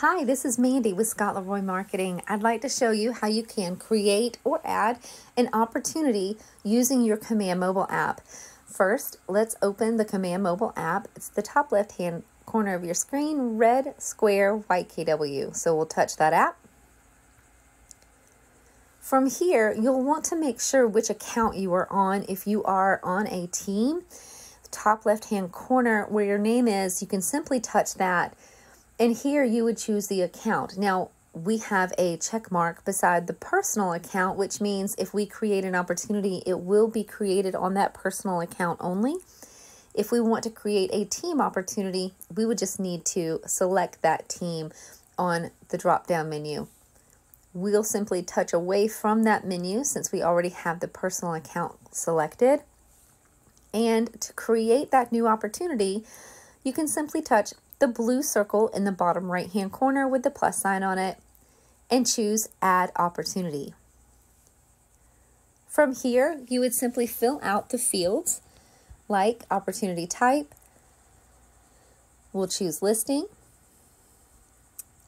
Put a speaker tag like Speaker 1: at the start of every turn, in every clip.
Speaker 1: Hi, this is Mandy with Scott Le Roy Marketing. I'd like to show you how you can create or add an opportunity using your Command Mobile app. First, let's open the Command Mobile app. It's the top left hand corner of your screen, red square white KW. So we'll touch that app. From here, you'll want to make sure which account you are on if you are on a team. The Top left hand corner where your name is, you can simply touch that and here you would choose the account. Now, we have a check mark beside the personal account, which means if we create an opportunity, it will be created on that personal account only. If we want to create a team opportunity, we would just need to select that team on the drop down menu. We'll simply touch away from that menu since we already have the personal account selected. And to create that new opportunity, you can simply touch the blue circle in the bottom right hand corner with the plus sign on it and choose Add Opportunity. From here, you would simply fill out the fields like opportunity type. We'll choose listing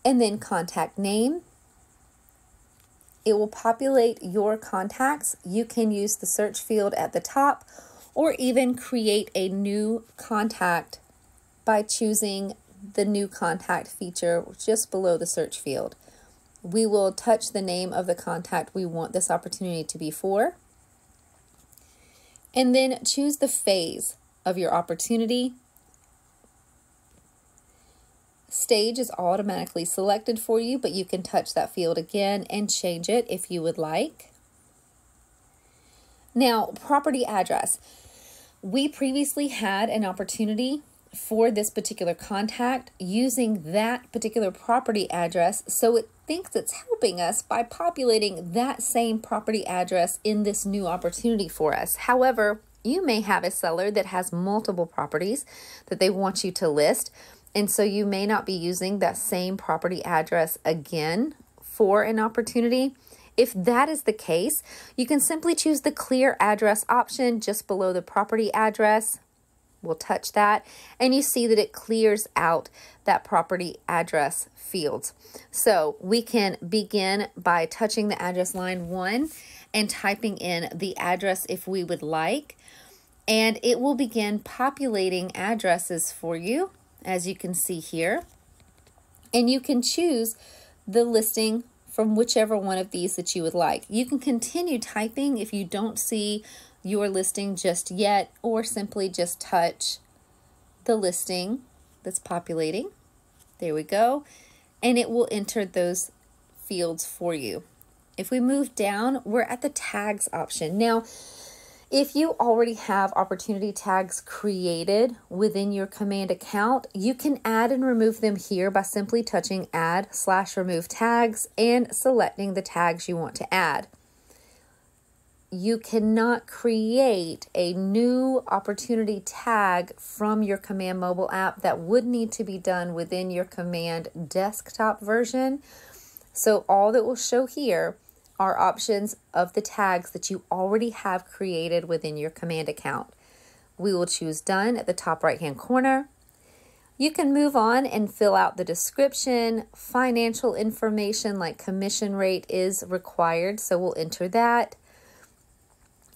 Speaker 1: and then contact name. It will populate your contacts. You can use the search field at the top or even create a new contact by choosing the new contact feature just below the search field. We will touch the name of the contact we want this opportunity to be for. And then choose the phase of your opportunity. Stage is automatically selected for you, but you can touch that field again and change it if you would like. Now, property address. We previously had an opportunity for this particular contact using that particular property address so it thinks it's helping us by populating that same property address in this new opportunity for us. However, you may have a seller that has multiple properties that they want you to list, and so you may not be using that same property address again for an opportunity. If that is the case, you can simply choose the clear address option just below the property address We'll touch that and you see that it clears out that property address fields. So we can begin by touching the address line one and typing in the address if we would like. And it will begin populating addresses for you, as you can see here. And you can choose the listing from whichever one of these that you would like. You can continue typing if you don't see your listing just yet or simply just touch the listing that's populating. There we go. And it will enter those fields for you. If we move down, we're at the tags option. Now, if you already have opportunity tags created within your command account, you can add and remove them here by simply touching add slash remove tags and selecting the tags you want to add you cannot create a new opportunity tag from your Command Mobile app that would need to be done within your Command desktop version. So all that will show here are options of the tags that you already have created within your Command account. We will choose Done at the top right hand corner. You can move on and fill out the description, financial information like commission rate is required, so we'll enter that.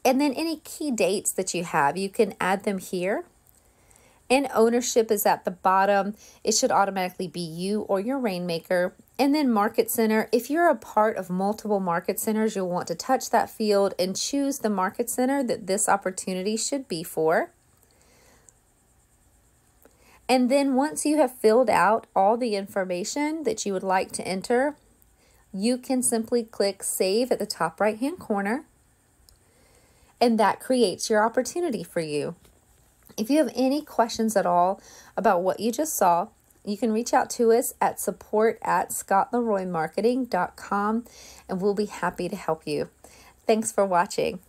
Speaker 1: And then any key dates that you have, you can add them here. And ownership is at the bottom. It should automatically be you or your rainmaker. And then market center, if you're a part of multiple market centers, you'll want to touch that field and choose the market center that this opportunity should be for. And then once you have filled out all the information that you would like to enter, you can simply click Save at the top right hand corner and that creates your opportunity for you. If you have any questions at all about what you just saw, you can reach out to us at support at scottleroymarketing.com and we'll be happy to help you. Thanks for watching.